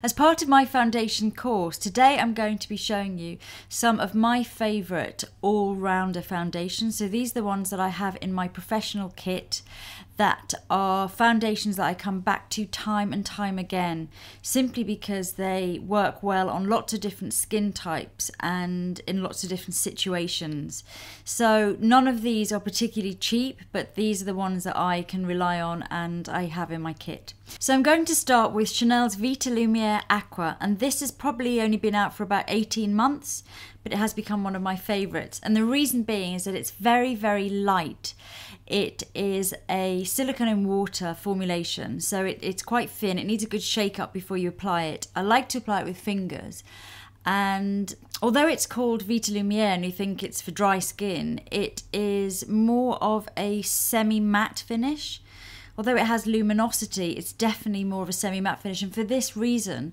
As part of my foundation course, today I'm going to be showing you some of my favourite all-rounder foundations. So these are the ones that I have in my professional kit that are foundations that I come back to time and time again simply because they work well on lots of different skin types and in lots of different situations. So none of these are particularly cheap, but these are the ones that I can rely on and I have in my kit. So I'm going to start with Chanel's Vitalumiere Aqua and this has probably only been out for about 18 months but it has become one of my favourites. And the reason being is that it's very, very light. It is a silicone and water formulation, so it, it's quite thin. It needs a good shake up before you apply it. I like to apply it with fingers. And although it's called Vitalumiere and you think it's for dry skin, it is more of a semi matte finish although it has luminosity, it's definitely more of a semi matte finish. And for this reason,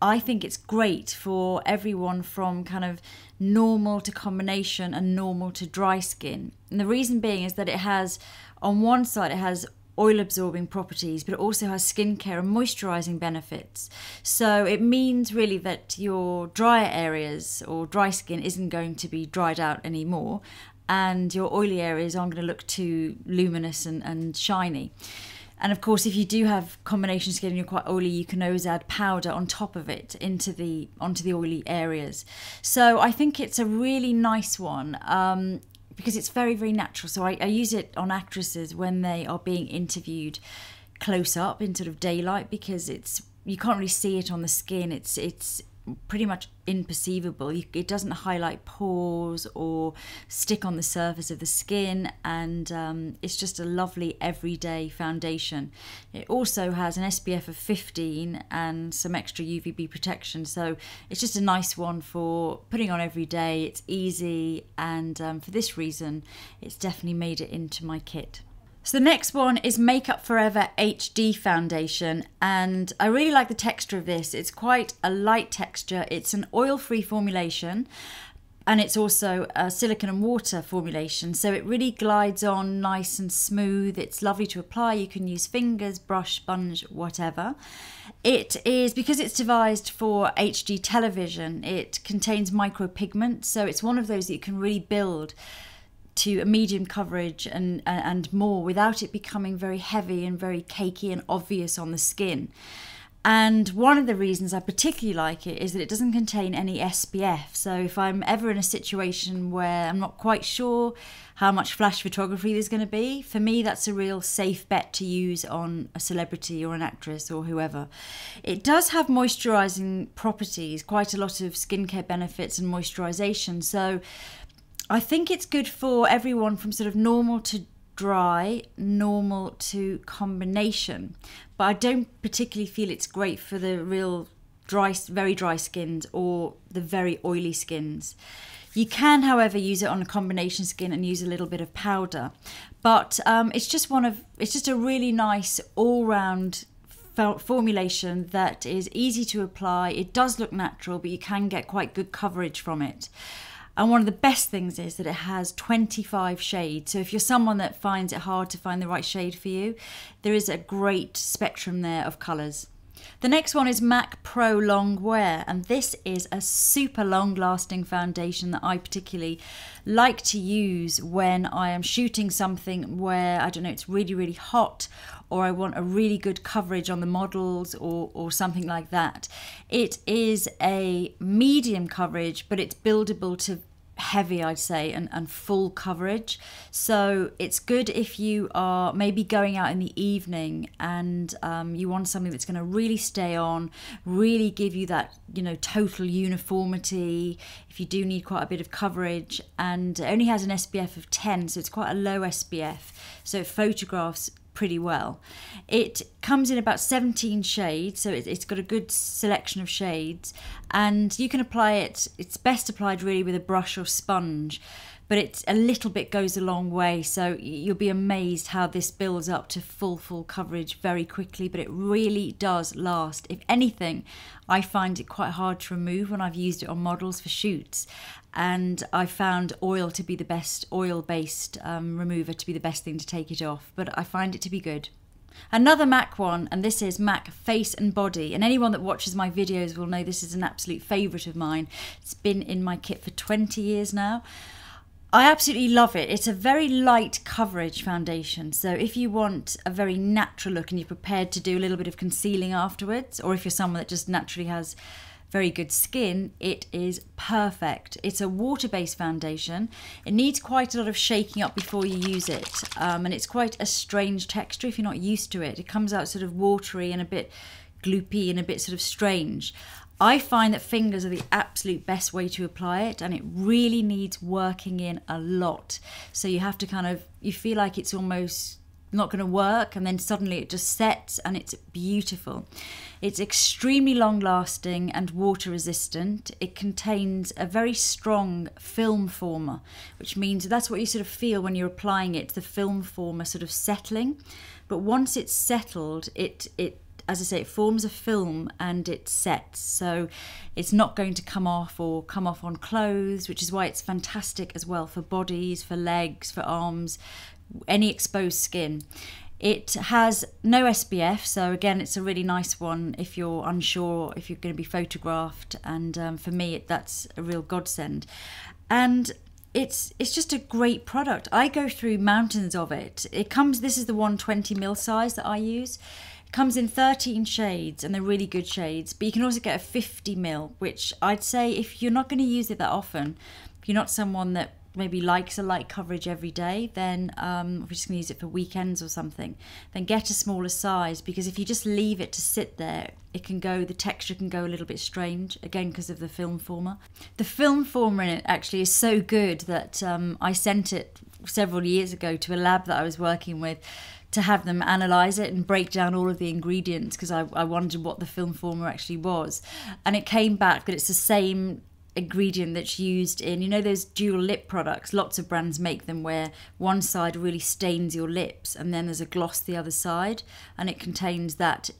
I think it's great for everyone from kind of normal to combination and normal to dry skin. And the reason being is that it has, on one side, it has oil absorbing properties, but it also has skincare and moisturizing benefits. So it means really that your drier areas or dry skin isn't going to be dried out anymore, and your oily areas aren't going to look too luminous and, and shiny. And of course, if you do have combination skin and you're quite oily, you can always add powder on top of it into the onto the oily areas. So I think it's a really nice one. Um, because it's very very natural so I, I use it on actresses when they are being interviewed close up in sort of daylight because it's you can't really see it on the skin it's it's pretty much imperceivable. It doesn't highlight pores or stick on the surface of the skin, and um, it's just a lovely everyday foundation. It also has an SPF of 15 and some extra UVB protection, so it's just a nice one for putting on every day. It's easy, and um, for this reason, it's definitely made it into my kit. So the next one is Make Up For Ever HD Foundation and I really like the texture of this. It's quite a light texture. It's an oil-free formulation and it's also a silicone and water formulation. So it really glides on nice and smooth. It's lovely to apply. You can use fingers brush sponge whatever. It is because it's devised for hd television it contains micropigment so it's one of those that you can really build to a medium coverage and and more without it becoming very heavy and very cakey and obvious on the skin. And one of the reasons I particularly like it is that it doesn't contain any SPF. So if I'm ever in a situation where I'm not quite sure how much flash photography there's going to be, for me that's a real safe bet to use on a celebrity or an actress or whoever. It does have moisturizing properties, quite a lot of skincare benefits and moisturization. So I think it's good for everyone from sort of normal to dry, normal to combination. But I don't particularly feel it's great for the real dry, very dry skins or the very oily skins. You can, however, use it on a combination skin and use a little bit of powder. But um, it's just one of, it's just a really nice all-round formulation that is easy to apply. It does look natural, but you can get quite good coverage from it. And one of the best things is that it has 25 shades. So if you're someone that finds it hard to find the right shade for you, there is a great spectrum there of colours. The next one is MAC Pro Longwear, and this is a super long lasting foundation that I particularly like to use when I am shooting something where I don't know it's really, really hot or I want a really good coverage on the models or, or something like that. It is a medium coverage, but it's buildable to heavy, I'd say, and, and full coverage. So it's good if you are maybe going out in the evening and um, you want something that's going to really stay on, really give you that, you know, total uniformity. If you do need quite a bit of coverage, and it only has an SPF of 10, so it's quite a low SPF. So it photographs pretty well. It comes in about 17 shades, so it's got a good selection of shades, and you can apply it, it's best applied really with a brush or sponge. But it's a little bit goes a long way, so you'll be amazed how this builds up to full, full coverage very quickly. But it really does last. If anything, I find it quite hard to remove when I've used it on models for shoots and I found oil to be the best oil based um, remover to be the best thing to take it off but I find it to be good Another MAC one, and this is MAC Face and Body. And anyone that watches my videos will know this is an absolute favourite of mine. It's been in my kit for 20 years now. I absolutely love it. It's a very light coverage foundation. So if you want a very natural look and you're prepared to do a little bit of concealing afterwards, or if you're someone that just naturally has very good skin, it is perfect. It's a water-based foundation. It needs quite a lot of shaking up before you use it. Um, and it's quite a strange texture if you're not used to it. It comes out sort of watery and a bit gloopy and a bit sort of strange. I find that fingers are the absolute best way to apply it, and it really needs working in a lot. So you have to kind of, you feel like it's almost not going to work, and then suddenly it just sets and it's beautiful. It's extremely long lasting and water resistant. It contains a very strong film former, which means that's what you sort of feel when you're applying it, the film former sort of settling. But once it's settled, it, it as I say, it forms a film and it sets. So it's not going to come off or come off on clothes, which is why it's fantastic as well for bodies, for legs, for arms, any exposed skin. It has no SPF, so again, it's a really nice one if you're unsure if you're going to be photographed. And um, for me, it, that's a real godsend. And it's it's just a great product. I go through mountains of it. It comes. This is the 120 mil size that I use comes in 13 shades and they're really good shades but you can also get a 50 mil which i'd say if you're not going to use it that often if you're not someone that maybe likes a light coverage every day then um, we're just going to use it for weekends or something then get a smaller size because if you just leave it to sit there it can go the texture can go a little bit strange again because of the film former. The film former in it actually is so good that um, i sent it several years ago to a lab that i was working with to have them analyze it and break down all of the ingredients because I, I wondered what the film former actually was. And it came back that it's the same ingredient that's used in you know those dual lip products lots of brands make them where one side really stains your lips and then there's a gloss the other side and it contains that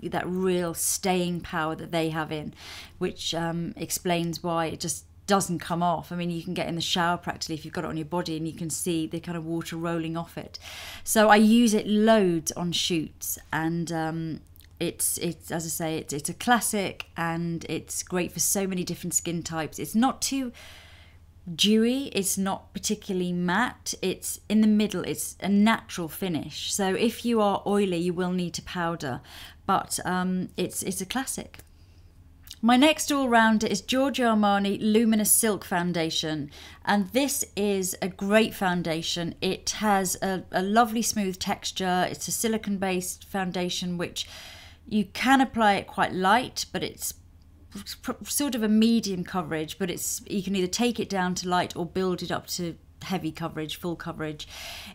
that real staying power that they have in which um, explains why it just doesn't come off. I mean, you can get in the shower practically if you've got it on your body and you can see the kind of water rolling off it. So I use it loads on shoots and um, it's it's as I say it's it's a classic and it's great for so many different skin types. It's not too dewy it's not particularly matte it's in the middle it's a natural finish so if you are oily you will need to powder but um, it's it's a classic my next all rounder is Giorgio Armani Luminous Silk Foundation, and this is a great foundation. It has a, a lovely smooth texture, it's a silicone based foundation which you can apply it quite light, but it's sort of a medium coverage but it's you can either take it down to light or build it up to heavy coverage, full coverage.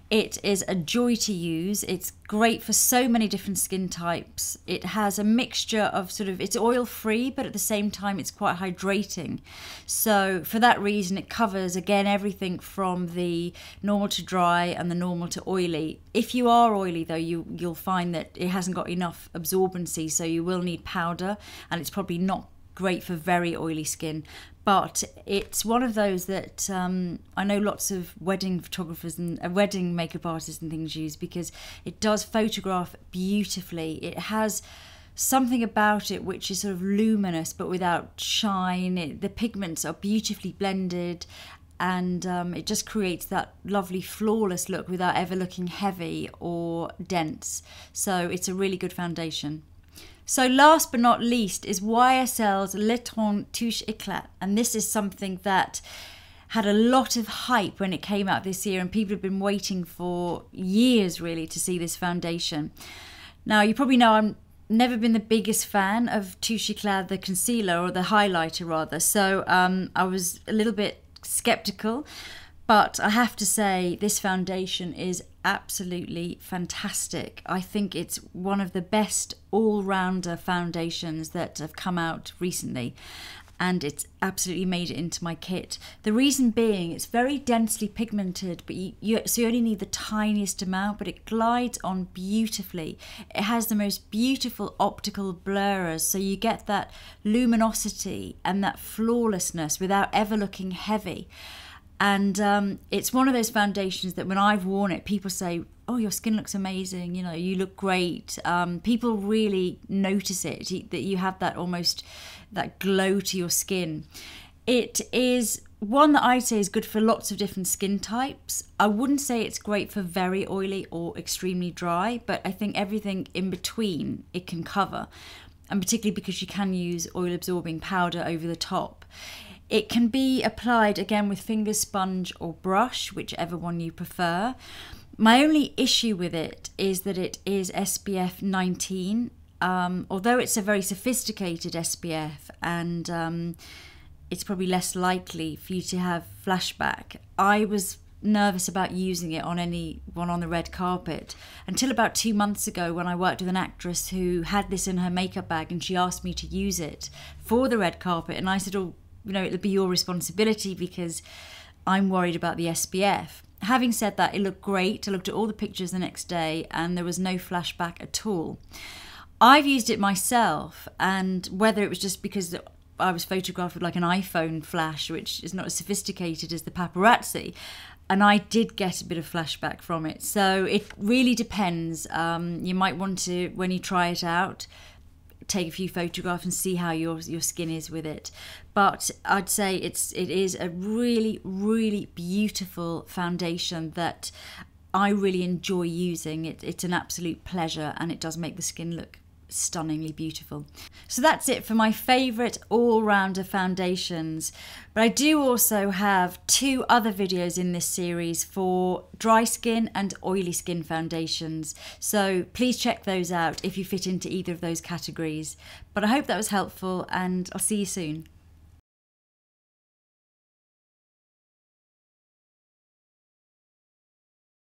It is a joy to use. It's great for so many different skin types. It has a mixture of sort of, it's oil free, but at the same time, it's quite hydrating. So, for that reason, it covers again everything from the normal to dry and the normal to oily. If you are oily, though, you, you'll find that it hasn't got enough absorbency, so you will need powder, and it's probably not great for very oily skin but it's one of those that um, I know lots of wedding photographers and uh, wedding makeup artists and things use because it does photograph beautifully. It has something about it which is sort of luminous but without shine. It, the pigments are beautifully blended and um, it just creates that lovely flawless look without ever looking heavy or dense. So it's a really good foundation. So last but not least is YSL's Le Teint Touche Eclat. And this is something that had a lot of hype when it came out this year and people have been waiting for years really to see this foundation. Now you probably know I'm never been the biggest fan of Touche Eclat, the concealer or the highlighter rather. So um, I was a little bit skeptical. But I have to say, this foundation is absolutely fantastic. I think it's one of the best all rounder foundations that have come out recently. And it's absolutely made it into my kit. The reason being, it's very densely pigmented, but you, you, so you only need the tiniest amount, but it glides on beautifully. It has the most beautiful optical blurrers, so you get that luminosity and that flawlessness without ever looking heavy And um, it's one of those foundations that when I've worn it, people say, oh, your skin looks amazing, you know, you look great. Um, people really notice it, that you have that almost that glow to your skin. It is one that I'd say is good for lots of different skin types. I wouldn't say it's great for very oily or extremely dry, but I think everything in between it can cover. And particularly because you can use oil absorbing powder over the top. It can be applied again with finger sponge or brush, whichever one you prefer. My only issue with it is that it is SPF 19. Um, although it's a very sophisticated SPF and um, it's probably less likely for you to have flashback. I was nervous about using it on anyone on the red carpet until about two months ago when I worked with an actress who had this in her makeup bag and she asked me to use it for the red carpet. And I said, Oh, you know, it'll be your responsibility because I'm worried about the SPF. Having said that, it looked great. I looked at all the pictures the next day and there was no flashback at all. I've used it myself, and whether it was just because I was photographed with like an iPhone flash, which is not as sophisticated as the paparazzi. And I did get a bit of flashback from it. So it really depends. Um, you might want to, when you try it out, take a few photographs and see how your your skin is with it. But I'd say it's it is a really really beautiful foundation that I really enjoy using. It, it's an absolute pleasure and it does make the skin look stunningly beautiful. So that's it for my favourite all-rounder foundations. But I do also have two other videos in this series for dry skin and oily skin foundations. So please check those out if you fit into either of those categories. But I hope that was helpful and I'll see you soon.